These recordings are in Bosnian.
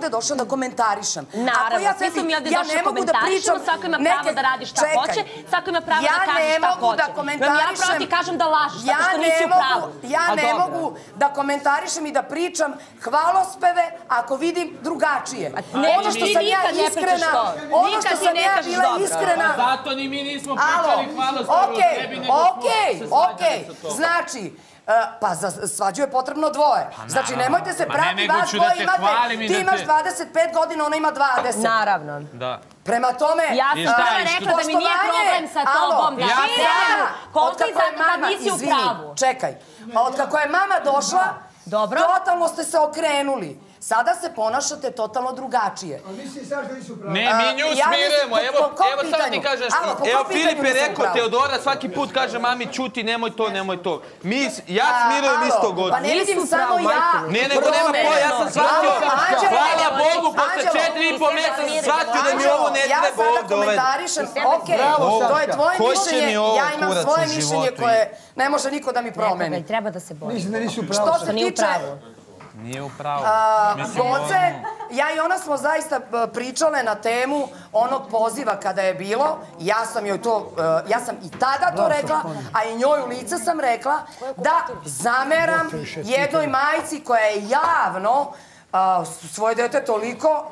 ovde došla da komentarišem. Naravno, svi su mi ovde došli da komentarišemo, svako ima pravo da radi šta hoće, svako ima pravo da kaže šta hoće. Ja pravo ti kažem da lažeš, zato što nisi u pravu. Ja ne mogu da komentarišem i da pričam hvalospeve ako vidim drugačije. Ono što sam ja iskrena, ono što sam ja bila iskrena... Zato ni mi nismo pričali hvalospeve, tebi nego... Okej, okej, znači, pa za svađu je potrebno dvoje. Pa znači, nemojte se prati vas koji imate... Ti imaš 25 godina, ona ima 20. Naravno. Da. Prema tome... Ja sam prvo rekla da mi nije problem sa tobom. Da ti je kontizam kad nisi u pravu. Čekaj. Od kako je mama došla, totalno ste se okrenuli. Sada se ponašate totalno drugačije. A pravi? Ne, mi nju smirujemo. Evo, evo sad ti kažeš. Evo, Filip je rekao, Teodora svaki put kaže mami, čuti, nemoj to, nemoj to. Mi, ja smirujem isto god. Pa ne vidim samo ja. Ne, nego nema ko, ja sam shvatio. Hvala Bogu, posle četiri i po mjeseca shvatio da mi ovo ne treba ovde. Ja sada komentarišem, okej, to je tvoje mišljenje, ja imam svoje mišljenje koje ne može niko da mi promeni. Treba da se boji. Što se tiče... Nije u pravu. Goce, ja i ona smo zaista pričale na temu onog poziva kada je bilo. Ja sam joj to, e, ja sam i tada to rekla, a i njoj u lice sam rekla da zameram jednoj majici koja je javno svoje dete toliko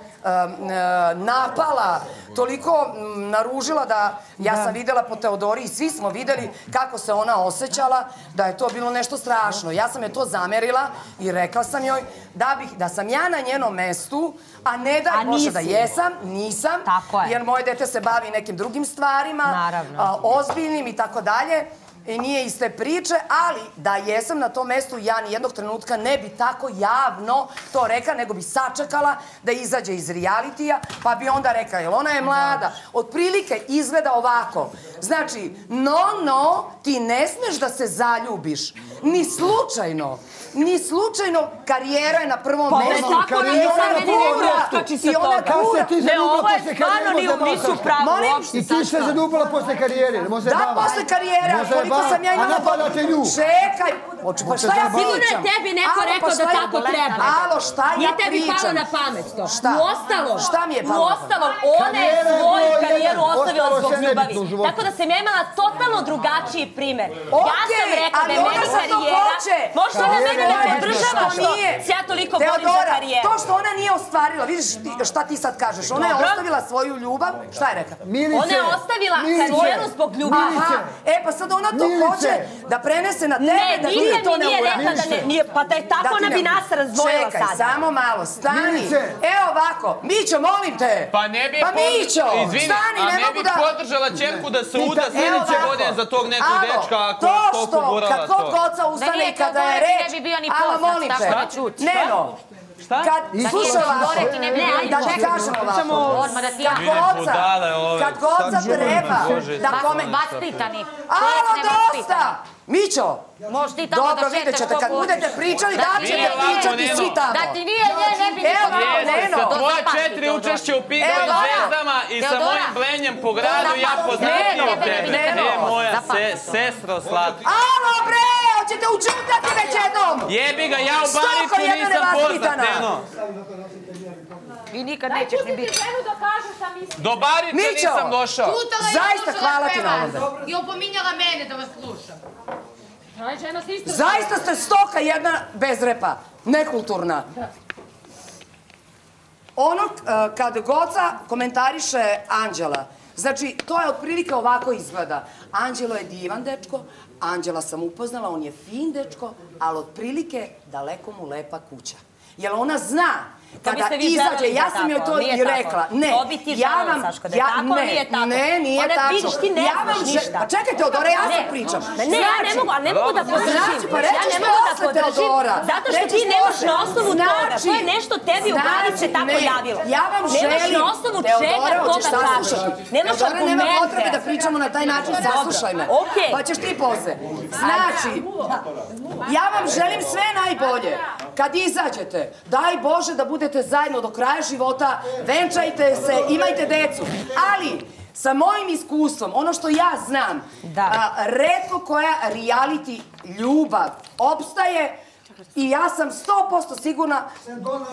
napala, toliko naružila da ja sam videla po Teodori i svi smo videli kako se ona osjećala, da je to bilo nešto strašno. Ja sam je to zamerila i rekla sam joj da bih, da sam ja na njenom mestu, a ne da može da jesam, nisam, jer moje dete se bavi nekim drugim stvarima, ozbiljnim i tako dalje i nije iste priče, ali da jesam na tom mestu, ja ni jednog trenutka ne bi tako javno to rekla, nego bi sačekala da izađe iz realitija, pa bi onda rekla, jel ona je mlada? Od prilike izgleda ovako. Znači, no, no, ti ne smeš da se zaljubiš. Ni slučajno. Ni slučajno karijera je na prvom pa mjestu. Pa tako I ona kura. I ona kura. Ne, ovo je stvarno nisu pravo uopšte. I ti se zadupala posle karijere. Da, posle karijere. Koliko sam ja imala... A napadate nju. Čekaj. Pa šta ja pričam? Sigurno je tebi neko rekao da tako treba. Alo, šta ja pričam? Nije tebi palo na pamet to. Šta? U ostalom. Šta mi je palo U ostalom, ona je svoju karijeru ostavila zbog ljubavi. Tako da sam ja imala totalno drugačiji primer. Ja sam rekao da je meni 快的 karijera... Možda ona mene ne podržava što se ja toliko borim za karijeru. To što ona nije ostvarila, vidiš šta ti sad kažeš, ona je ostavila svoju ljubav, šta je rekla? Ona je ostavila karijeru zbog ljubavi. E pa sad ona to hoće da prenese na tebe, da ti to ne uradiš. Nije, pa da je tako, ona bi nas razdvojila sad. Čekaj, samo malo, stani. Evo ovako, Mićo, molim te. Pa ne bi... Pa Mićo, stani, ne mogu da... A ne bi podržala čerku da se uda sljedeće godine za tog nekog dečka ako je toliko gurala to. Kad kod goca ustane kada je reč... Ne bi bio ni poznat, tako da čuti. Neno, Kad sluša ovako, da ti kažem ovako, kad goca, kad goca treba da kome... Vaspitani. Alo, dosta! Mićo! Tamo da. Dobro, vidjet ćete, kad budete pričali, da ćete pričati svi tamo. Da ti nije, nije, ne bi niko tamo. Neno, Sa tvoje četiri učešće u Pinkovim zvezdama i sa mojim blenjem po gradu, ja poznatim te. Ne, moja sestro slatka. Alo, bre! Hoćete učutati već jednom! Jebi ga, ja u Bariku nisam poznat, Neno. Vi nikad nećeš ni biti. Do Barice nisam došao. Zaista hvala ti na ovome. I opominjala mene da vas slušam. Zaista ste stoka jedna bez repa. Nekulturna. Ono eh, kad Goca komentariše Anđela, znači to je otprilike ovako izgleda. Anđelo je divan dečko, Anđela sam upoznala, on je fin dečko, ali otprilike daleko mu lepa kuća. Jer ona zna kada izađe, ja sam joj to i rekla. Ne, Saško, da je tako, ne. Ne, nije Ona, tako. Ja znaš ništa. Pa čekajte, Odora, ja sam pričam. Ne, ne, ja ne mogu, a ne mogu da podržim. Znači, pa reći ja mogu da podržim, zato što ti nemaš na osnovu toga. To je nešto tebi u glavi se tako javilo. Ja vam želim, Nemaš na osnovu čega toga kažeš. Nemaš argumente. nema potrebe da pričamo na taj način, saslušaj me. Pa ćeš ti posle. Znači, ja vam želim sve najbolje. Kad izađete, daj Bože da budete zajedno do kraja života, venčajte se, imajte decu. Ali, sa mojim iskustvom, ono što ja znam, redko koja reality ljubav opstaje I ja sam 100% sigurna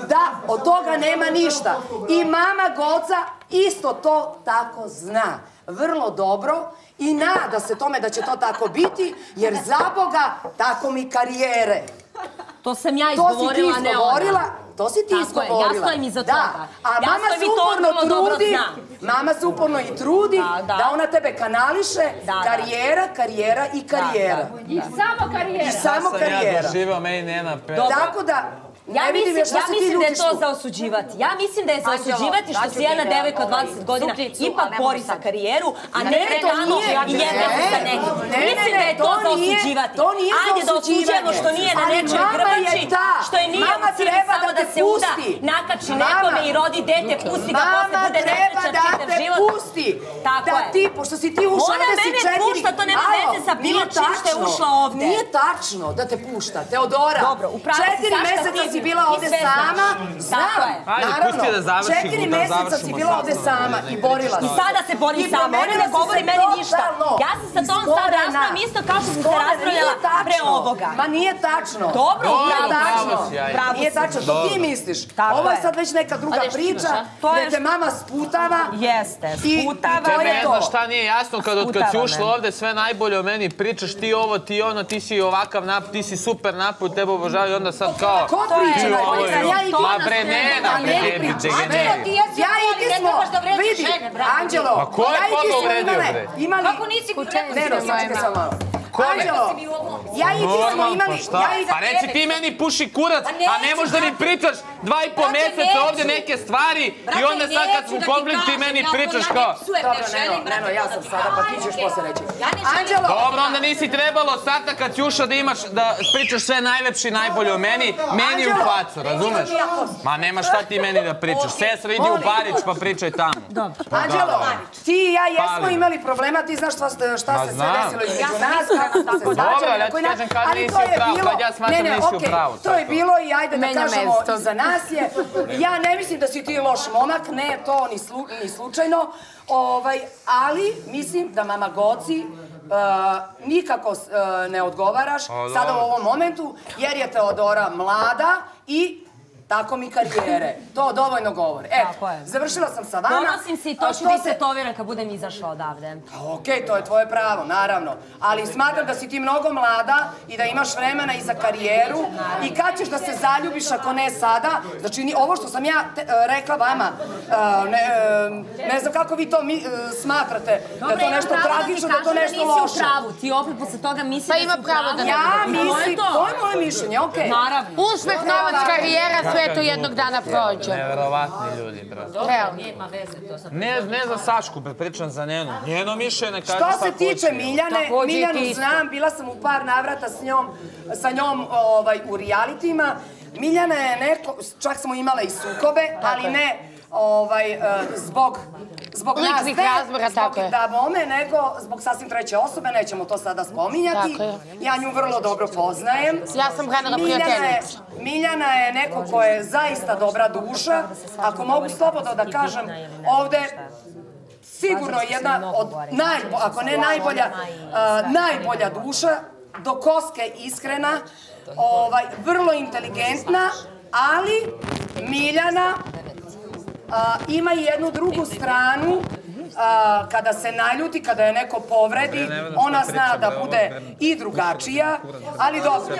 da od toga nema ništa. I mama Goca isto to tako zna. Vrlo dobro i nada se tome da će to tako biti, jer za Boga tako mi karijere. To sam ja izgovorila, ne ona. To si ti izgovorila. Ja stojim iza toga. A mama se uporno trudi, mama se uporno i trudi da ona tebe kanališe, karijera, karijera i karijera. I samo karijera. I samo karijera. Ja sam ja doživao, meni Nena pet. Tako da, Ja mislim, ja mislim da je to za osuđivati. Ja mislim da je za osuđivati što si jedna devojka od 20 godina ipak bori za karijeru, a ne rekamo i jedna se sa nekim. Mislim da je to za osuđivati. Ajde da osuđujemo što nije na nečoj grbači, što je nije u cilju samo da se uda, nakači nekome i rodi dete, pusti ga posle, bude nesrećan čitav život. pusti. Tako da ti, pošto si ti ušla Ona mene pušta, to nema veze sa bilo čim što je ušla ovde. Nije tačno da te pušta, Teodora. Dobro, upravo si, Četiri meseca si bila ovde sama. Znam, naravno. Četiri meseca si bila ovde sama i borila se. I sada se borim sama. Ona ne govori meni ništa. Ja se sa tom sad raspravim isto kao što sam se raspravljala pre ovoga. Ma nije tačno. Dobro, nije tačno. Nije tačno, to ti misliš. Ovo je sad već neka druga priča, gde te mama sputava. Jeste, sputava. Tebe ne znaš šta nije jasno kad si ušla ovde, sve najbolje o meni pričaš, ti ovo, ti ono, ti si ovakav napad, ti si super napad, tebe obožavaju i onda sad kao... Ko priča? Ma bre, ne, na prebi, degeneri. Ja i ti smo, vidi, Anđelo, ko je koga uvredio, bre? Imali... Kako nisi kućenstvo? Ne, no, sam malo. Anđelo, ja i ti smo imali... Pa reci ti meni puši kurac, a ne možeš da mi pričaš dva i po mjeseca ovdje neke stvari i onda sad kad smo konflikt ti meni pričaš kao... Dobro, Neno, Neno, ja sam sada, pa ti ćeš posle reći. Anđelo! Dobro, onda nisi trebalo sada kad si ušao da imaš, da pričaš sve najlepši, najbolje o meni, meni u facu, razumeš? Ma nema šta ti meni da pričaš. Sestra, idi u Barić pa pričaj tamo. Anđelo, ti i ja jesmo imali problema, ti znaš šta se sve desilo između nas, kako se svađali, na koji način, ali to je bilo... Ne, ne, okej, to je bilo i ajde da kažemo za nas je. Ja ne mislim da si ti loš momak, ne, to ni slučajno, ovaj, ali mislim da mama Goci Uh, nikako uh, ne odgovaraš sada u ovom momentu, jer je Teodora mlada i Tako mi karijere. To dovoljno govori. Eto, završila sam sa vama. Ponosim se i to ću biti tetoviran kad budem izašla odavde. Okej, to je tvoje pravo, naravno. Ali smatram da si ti mnogo mlada i da imaš vremena i za karijeru. I kad ćeš da se zaljubiš ako ne sada? Znači, ovo što sam ja e, rekla vama, e, ne znam kako vi to smatrate. Da je to nešto tragično, da je to nešto loše. Dobro, ja pravo da ti kažem da nisi u pravu. Ti opet posle toga misli pa da si u pravu. Ja mislim, to je moje mišljenje, okej. Naravno. Uspeh, novac, karijera, sve to jednog dana prođe. Neverovatni ljudi, brate. Evo. Nema veze to sa... Ne, ne za Sašku, pričam za njenu. Njeno mišljenje kaže šta hoće. Što se tiče Miljane, Miljanu znam, bila sam u par navrata s njom, sa njom ovaj, u realitima. Miljana je neko, čak smo imale i sukobe, ali ne ovaj, uh, zbog, zbog nas, razbora, zbog tako da bome, nego zbog sasvim treće osobe, nećemo to sada spominjati. Je. Ja nju vrlo dobro poznajem. Ja sam Hranana prijateljica. Miljana je neko ko je zaista dobra duša. Ako mogu slobodno da kažem, ovde sigurno jedna od najbolja, ako ne najbolja, uh, najbolja duša, do koske iskrena, ovaj, vrlo inteligentna, ali Miljana ima i jednu drugu stranu kada se naljuti, kada je neko povredi, ona zna da bude i drugačija, ali dobro,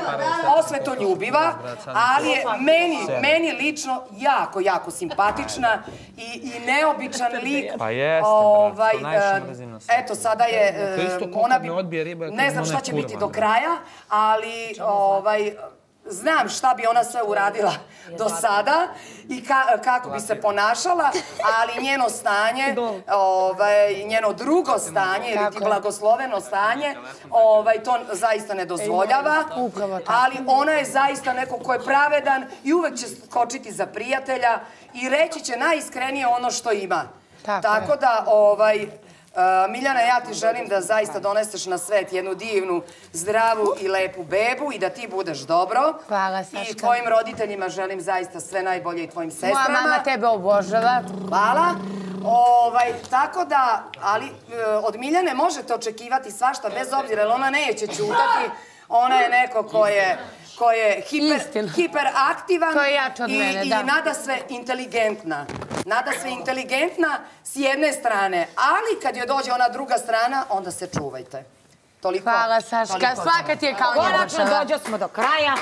osveto ljubiva, ali je meni, meni lično jako, jako simpatična i, i neobičan lik. Pa jeste, ovaj, Eto, sada je, ona bi, ne znam šta će biti do kraja, ali ovaj, znam šta bi ona sve uradila do sada i ka, kako bi se ponašala, ali njeno stanje, ovaj, njeno drugo stanje, ili ti blagosloveno stanje, ovaj, to zaista ne dozvoljava, ali ona je zaista neko ko je pravedan i uvek će skočiti za prijatelja i reći će najiskrenije ono što ima. Tako da, ovaj, Miljana, ja ti želim da zaista doneseš na svet jednu divnu, zdravu i lepu bebu i da ti budeš dobro. Hvala, Saška. I tvojim roditeljima želim zaista sve najbolje i tvojim sestrama. Moja mama tebe obožava. Hvala. Ovaj, tako da, ali e, od Miljane možete očekivati svašta, bez obzira, jer ona neće čutati. Ona je neko ko je ko je hiper, Istina. hiperaktivan je od i, mene, i da. nada sve inteligentna. Nada sve inteligentna s jedne strane, ali kad joj dođe ona druga strana, onda se čuvajte. Toliko. Hvala, Saška. toliko Svaka ti je kao Konačno njemačka. dođo smo do kraja.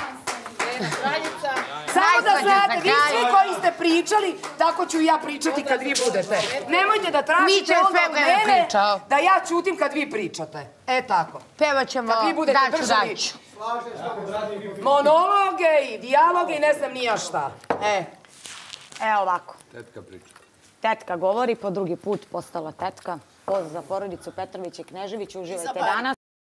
Samo da znate, vi svi koji ste pričali, tako ću i ja pričati kad vi budete. Nemojte da tražite onda od mene da ja čutim kad vi pričate. E tako. Pevat ćemo, Kad vi budete daću, držali daću. monologe i dijaloge i ne znam nija šta. E. Evo ovako. Tetka priča. Tetka govori, po drugi put postala tetka. Pozdrav za porodicu Petrović i Knežević, uživajte danas.